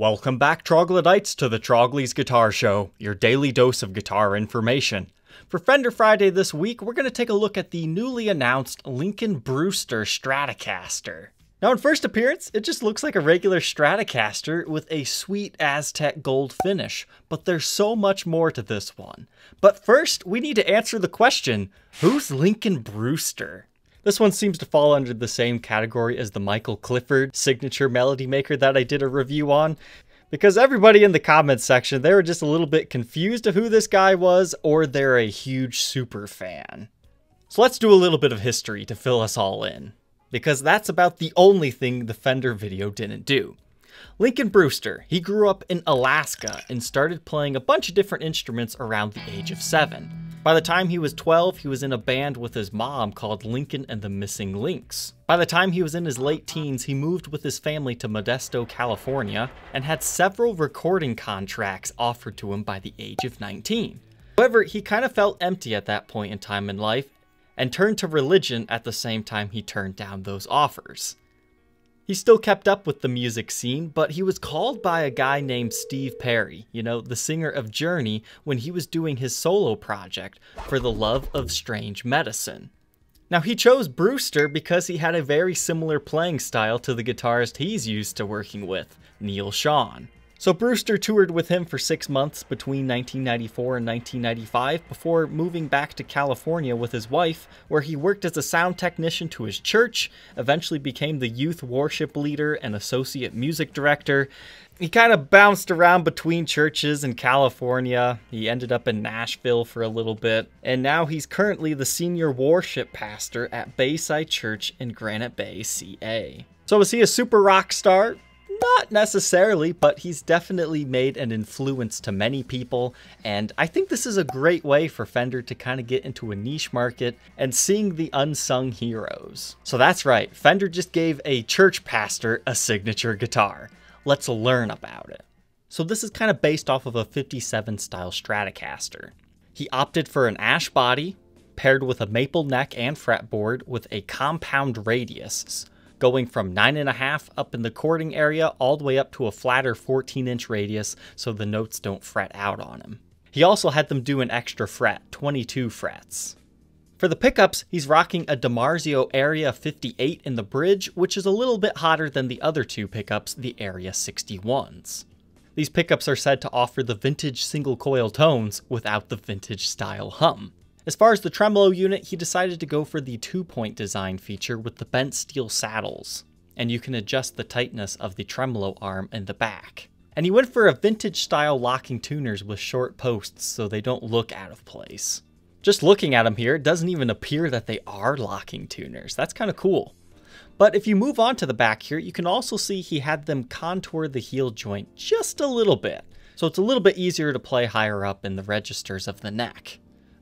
Welcome back, troglodytes, to the Trogly's Guitar Show, your daily dose of guitar information. For Fender Friday this week, we're going to take a look at the newly announced Lincoln Brewster Stratocaster. Now, in first appearance, it just looks like a regular Stratocaster with a sweet Aztec gold finish, but there's so much more to this one. But first, we need to answer the question who's Lincoln Brewster? This one seems to fall under the same category as the Michael Clifford signature melody maker that I did a review on. Because everybody in the comments section, they were just a little bit confused of who this guy was, or they're a huge super fan. So let's do a little bit of history to fill us all in. Because that's about the only thing the Fender video didn't do. Lincoln Brewster, he grew up in Alaska and started playing a bunch of different instruments around the age of 7. By the time he was 12, he was in a band with his mom called Lincoln and the Missing Links. By the time he was in his late teens, he moved with his family to Modesto, California, and had several recording contracts offered to him by the age of 19. However, he kind of felt empty at that point in time in life and turned to religion at the same time he turned down those offers. He still kept up with the music scene, but he was called by a guy named Steve Perry, you know, the singer of Journey, when he was doing his solo project for the love of strange medicine. Now, he chose Brewster because he had a very similar playing style to the guitarist he's used to working with, Neal Schon. So Brewster toured with him for six months between 1994 and 1995 before moving back to California with his wife, where he worked as a sound technician to his church, eventually became the youth worship leader and associate music director. He kind of bounced around between churches in California. He ended up in Nashville for a little bit, and now he's currently the senior worship pastor at Bayside Church in Granite Bay, CA. So is he a super rock star? Not necessarily, but he's definitely made an influence to many people, and I think this is a great way for Fender to kind of get into a niche market and seeing the unsung heroes. So that's right, Fender just gave a church pastor a signature guitar. Let's learn about it. So this is kind of based off of a 57 style Stratocaster. He opted for an ash body, paired with a maple neck and fretboard with a compound radius, going from 9.5 up in the chording area all the way up to a flatter 14 inch radius so the notes don't fret out on him. He also had them do an extra fret, 22 frets. For the pickups, he's rocking a DiMarzio Area 58 in the bridge, which is a little bit hotter than the other two pickups, the Area 61s. These pickups are said to offer the vintage single coil tones without the vintage style hum. As far as the tremolo unit, he decided to go for the two-point design feature with the bent steel saddles, and you can adjust the tightness of the tremolo arm in the back. And he went for a vintage style locking tuners with short posts so they don't look out of place. Just looking at them here, it doesn't even appear that they are locking tuners. That's kind of cool. But if you move on to the back here, you can also see he had them contour the heel joint just a little bit. So it's a little bit easier to play higher up in the registers of the neck.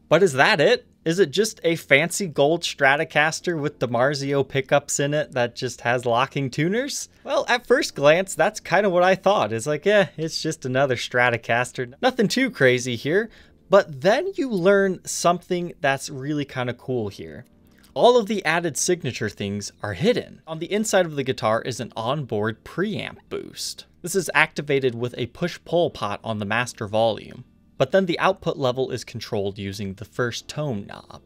But is that it? Is it just a fancy gold Stratocaster with DiMarzio pickups in it that just has locking tuners? Well, at first glance, that's kind of what I thought. It's like, eh, it's just another Stratocaster. Nothing too crazy here. But then you learn something that's really kind of cool here. All of the added signature things are hidden. On the inside of the guitar is an onboard preamp boost. This is activated with a push-pull pot on the master volume but then the output level is controlled using the first tone knob.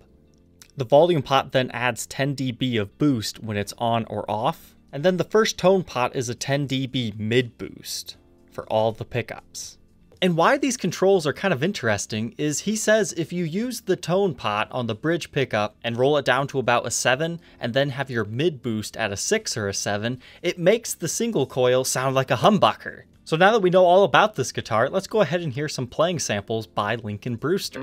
The volume pot then adds 10 dB of boost when it's on or off, and then the first tone pot is a 10 dB mid boost for all the pickups. And why these controls are kind of interesting is he says if you use the tone pot on the bridge pickup and roll it down to about a 7 and then have your mid boost at a 6 or a 7, it makes the single coil sound like a humbucker. So now that we know all about this guitar, let's go ahead and hear some playing samples by Lincoln Brewster.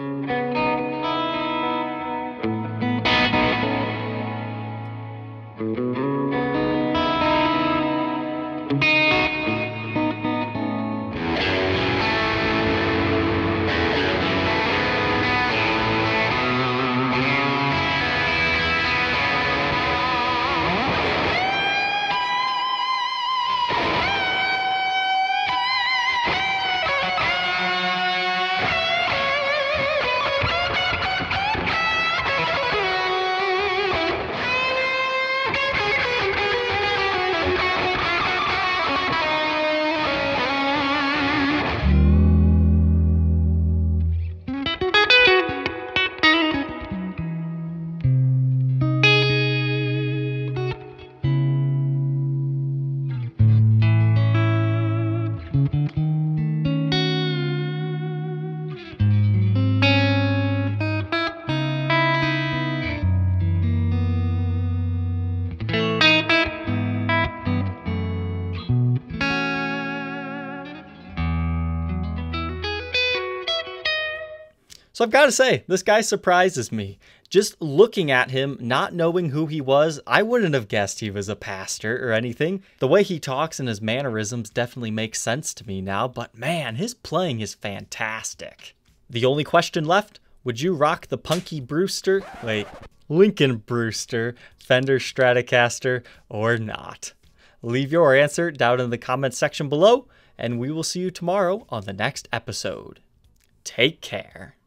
So I've got to say, this guy surprises me. Just looking at him, not knowing who he was, I wouldn't have guessed he was a pastor or anything. The way he talks and his mannerisms definitely make sense to me now, but man, his playing is fantastic. The only question left would you rock the Punky Brewster? Wait, Lincoln Brewster, Fender Stratocaster, or not? Leave your answer down in the comments section below, and we will see you tomorrow on the next episode. Take care.